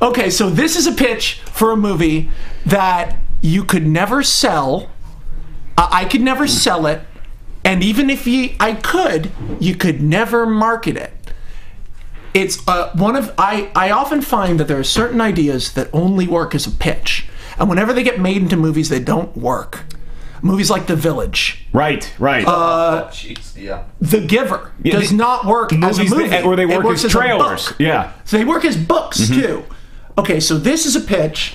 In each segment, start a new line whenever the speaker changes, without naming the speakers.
Okay, so this is a pitch for a movie that you could never sell. Uh, I could never sell it, and even if you, I could, you could never market it. It's uh, one of I. I often find that there are certain ideas that only work as a pitch, and whenever they get made into movies, they don't work. Movies like The Village,
Right, right.
Oh, jeez, yeah.
The Giver
Yeah,
does
they-
not work as a
movies
movie,
that- or they
It
work
works
as
a
trailers.
book.
Yeah.
So they work as books
Mm-hmm.
too. Okay, so this is a pitch,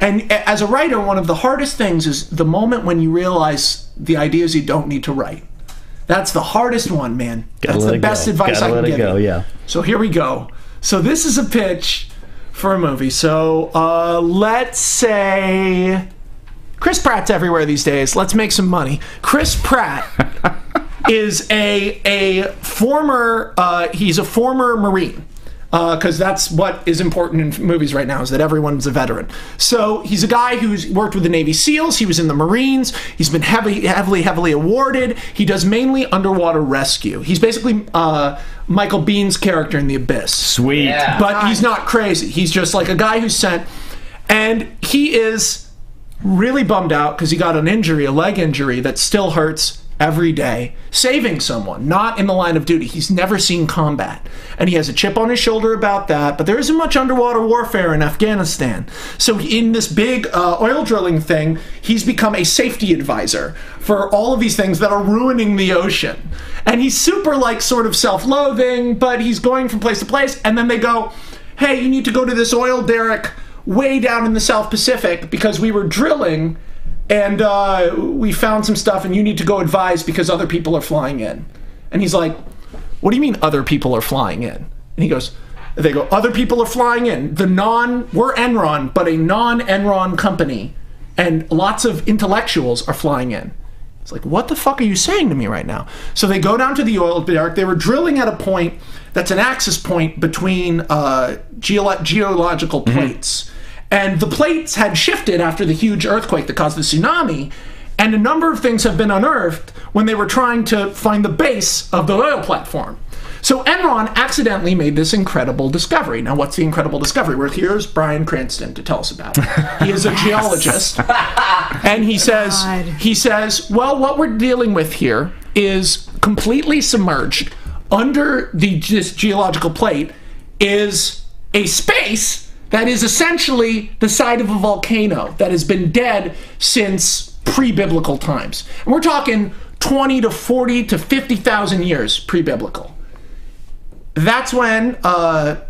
and as a writer, one of the hardest things is the moment when you realize the ideas you don't need to write. That's the hardest one, man.
Gotta
That's the best
go.
advice
Gotta
I can give
go,
you.
yeah.
So here we go. So this is a pitch for a movie. So uh, let's say Chris Pratt's everywhere these days. Let's make some money. Chris Pratt is a a former uh, he's a former Marine. Because that's what is important in movies right now is that everyone's a veteran. So he's a guy who's worked with the Navy SEALs. He was in the Marines. He's been heavily, heavily, heavily awarded. He does mainly underwater rescue. He's basically uh, Michael Biehn's character in The Abyss
Sweet.
Yeah.
but he's not crazy. He's just like a guy who's sent, and he is really bummed out because he got an injury, a leg injury that still hurts every day, saving someone, not in the line of duty. He's never seen combat, and he has a chip on his shoulder about that. But there isn't much underwater warfare in Afghanistan, so in this big uh, oil drilling thing, he's become a safety advisor for all of these things that are ruining the ocean. And he's super like sort of self-loathing, but he's going from place to place, and then they go, "Hey, you need to go to this oil derrick." way down in the South Pacific because we were drilling and uh, we found some stuff and you need to go advise because other people are flying in. And he's like, What do you mean other people are flying in? And he goes, They go, Other people are flying in. The non, we're Enron, but a non Enron company and lots of intellectuals are flying in. It's like, what the fuck are you saying to me right now? So they go down to the oil derrick. They were drilling at a point that's an axis point between uh, geolo- geological plates. And the plates had shifted after the huge earthquake that caused the tsunami. And a number of things have been unearthed when they were trying to find the base of the oil platform. So Enron accidentally made this incredible discovery. Now, what's the incredible discovery? Well, here's Bryan Cranston to tell us about it. He is a geologist, and he says
God.
he says, well, what we're dealing with here is completely submerged under the this geological plate is a space that is essentially the side of a volcano that has been dead since pre-biblical times. And we're talking 20 to 40 to 50,000 years pre-biblical. That's when uh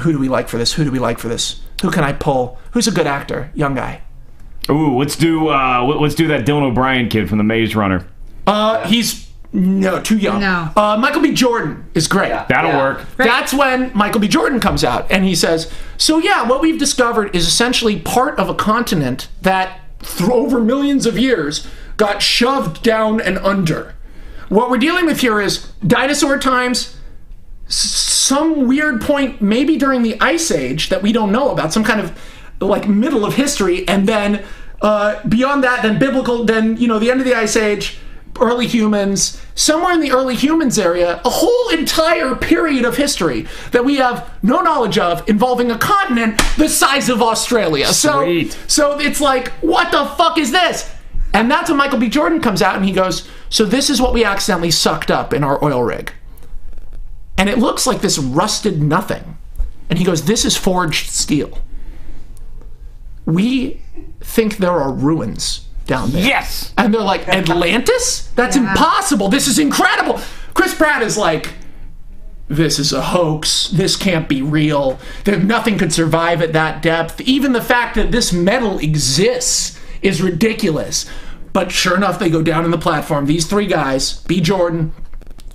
who do we like for this? Who do we like for this? Who can I pull? Who's a good actor? Young guy.
Ooh, let's do uh, let's do that Dylan O'Brien kid from the Maze Runner.
Uh, he's no too young.
No.
Uh, Michael B. Jordan is great.
That'll
Yeah.
work.
That's when Michael B. Jordan comes out and he says, "So yeah, what we've discovered is essentially part of a continent that, through over millions of years, got shoved down and under. What we're dealing with here is dinosaur times." Some weird point, maybe during the Ice Age, that we don't know about, some kind of like middle of history, and then uh, beyond that, then biblical, then you know the end of the Ice Age, early humans, somewhere in the early humans area, a whole entire period of history that we have no knowledge of involving a continent the size of Australia.
Sweet.
So, so it's like, what the fuck is this? And that's when Michael B. Jordan comes out and he goes, So this is what we accidentally sucked up in our oil rig. And it looks like this rusted nothing. And he goes, This is forged steel. We think there are ruins down there.
Yes.
And they're like, Atlantis? That's impossible. This is incredible. Chris Pratt is like, this is a hoax. This can't be real. There, nothing could survive at that depth. Even the fact that this metal exists is ridiculous. But sure enough, they go down in the platform. These three guys, B. Jordan,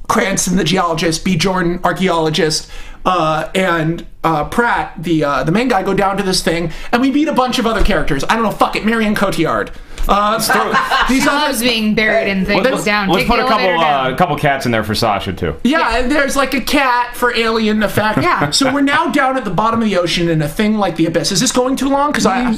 Cranston, the geologist, B. Jordan, archaeologist, uh, and uh, Pratt, the uh, the main guy, go down to this thing, and we meet a bunch of other characters. I don't know, fuck it, Marion Cotillard. Uh, these
She loves
other,
being buried in things
let's-
down.
Let's
Take
put a couple
elevator
uh, couple cats in there for Sasha too.
yeah, and there's like a cat for alien effect.
Yeah.
So we're now down at the bottom of the ocean in a thing like the abyss. Is this going too long? Because I,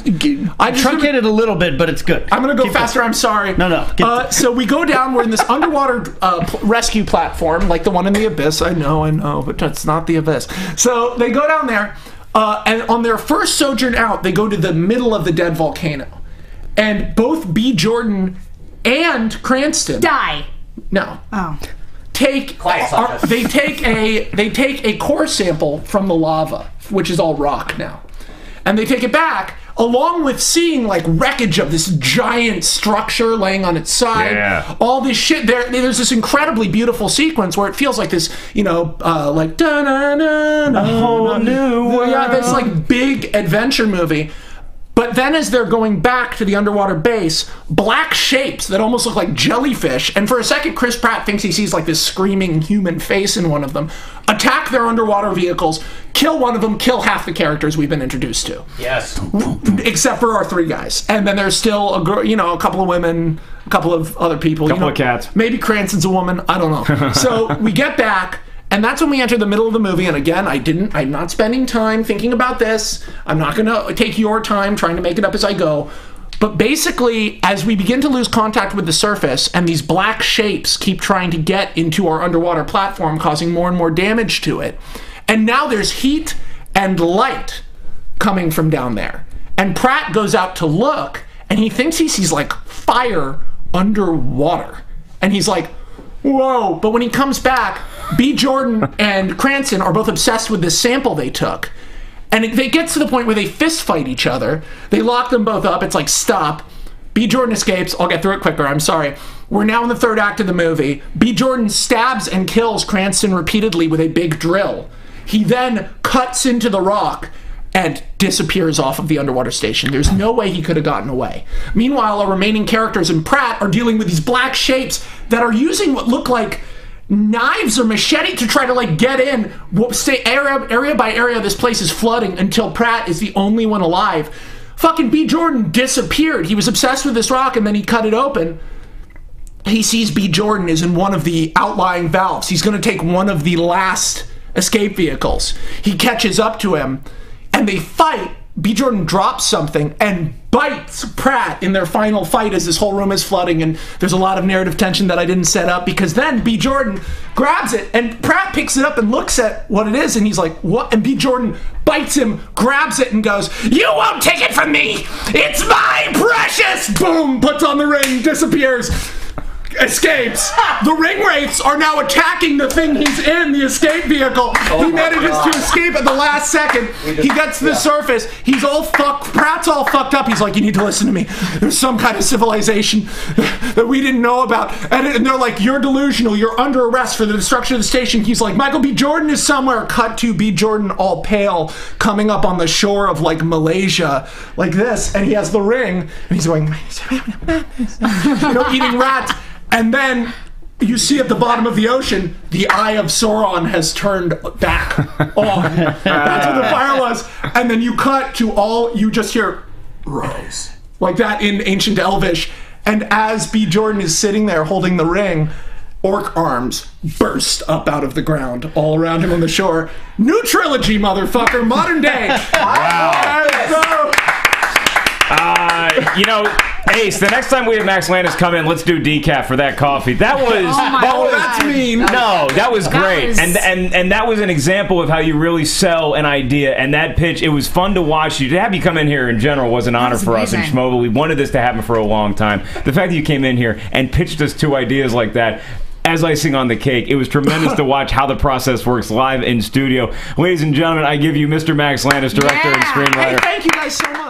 I just
Truncated a little bit, but it's good.
I'm gonna go
Keep
faster. I'm sorry.
No, no,
Uh, so we go down. We're in this underwater uh, pl- rescue platform, like the one in the abyss. I know, I know, but it's not the abyss. So they go down there. Uh, and on their first sojourn out, they go to the middle of the dead volcano, and both B. Jordan and Cranston
Die.
no
Oh.
take
Quiet,
are- they take a they take a core sample from the lava, which is all rock now, and they take it back along with seeing like wreckage of this giant structure laying on its side.
Yeah.
All this shit. There, there's this incredibly beautiful sequence where it feels like this, you know, uh, like da na na na.
whole new
Yeah, this like big adventure movie. But then, as they're going back to the underwater base, black shapes that almost look like jellyfish, and for a second, Chris Pratt thinks he sees like this screaming human face in one of them, attack their underwater vehicles, kill one of them, kill half the characters we've been introduced to,
Yes.
except for our three guys. And then there's still a girl, you know, a couple of women, a couple of other people,
Couple
you know,
of cats.
Maybe Cranston's a woman. I don't know. so we get back. And that's when we enter the middle of the movie. And again, I didn't, I'm not spending time thinking about this. I'm not going to take your time trying to make it up as I go. But basically, as we begin to lose contact with the surface and these black shapes keep trying to get into our underwater platform, causing more and more damage to it. And now there's heat and light coming from down there. And Pratt goes out to look and he thinks he sees like fire underwater. And he's like, whoa. But when he comes back, B. Jordan and Cranston are both obsessed with this sample they took. And it, it gets to the point where they fist fight each other. They lock them both up. It's like, stop. B. Jordan escapes. I'll get through it quicker. I'm sorry. We're now in the third act of the movie. B. Jordan stabs and kills Cranston repeatedly with a big drill. He then cuts into the rock and disappears off of the underwater station. There's no way he could have gotten away. Meanwhile, our remaining characters and Pratt are dealing with these black shapes that are using what look like knives or machete to try to like get in. Stay area area by area. This place is flooding until Pratt is the only one alive. Fucking B. Jordan disappeared. He was obsessed with this rock and then he cut it open he sees B. Jordan is in one of the outlying valves. He's going to take one of the last escape vehicles. He catches up to him and they fight. B. Jordan drops something and bites Pratt in their final fight as this whole room is flooding. And there's a lot of narrative tension that I didn't set up because then B. Jordan grabs it and Pratt picks it up and looks at what it is and he's like, What? And B. Jordan bites him, grabs it, and goes, You won't take it from me! It's my precious! Boom! Puts on the ring, disappears escapes. The ring wraiths are now attacking the thing he's in, the escape vehicle. Oh
he
manages
God.
to escape at the last second.
just-
he gets to the
yeah.
surface. He's all fucked. Pratt's all fucked up. He's like, You need to listen to me. There's some kind of civilization that we didn't know about. And, and they're like, You're delusional. You're under arrest for the destruction of the station. He's like, Michael B. Jordan is somewhere. Cut to B. Jordan all pale, coming up on the shore of like Malaysia, like this. And he has the ring. And he's going, you know, eating rats. And then you see at the bottom of the ocean, the eye of Sauron has turned back on. That's where the fire was. And then you cut to all, you just hear, Rose. Like that in ancient Elvish. And as B. Jordan is sitting there holding the ring, orc arms burst up out of the ground all around him on the shore. New trilogy, motherfucker, modern day. wow.
Uh, you know, Ace, the next time we have Max Landis come in, let's do decaf for that coffee. That oh was
my
that was
that's mean.
no, that was great,
was-
and and and that was an example of how you really sell an idea. And that pitch, it was fun to watch. You to have you come in here in general was an honor
was
for us in
amazing.
Schmobil. We wanted this to happen for a long time. The fact that you came in here and pitched us two ideas like that. As icing on the cake, it was tremendous to watch how the process works live in studio. Ladies and gentlemen, I give you Mr. Max Landis, director and
Yeah.
Hey,
screenwriter.
thank you guys so much.